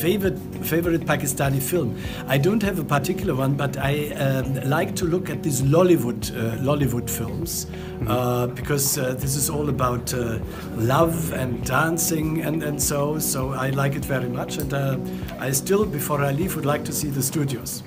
favorite favorite Pakistani film. I don't have a particular one, but I um, like to look at these Lollywood uh, Lollywood films uh, mm-hmm. because uh, this is all about uh, love and dancing and, and so. So I like it very much, and uh, I still, before I leave, would like to see the studios.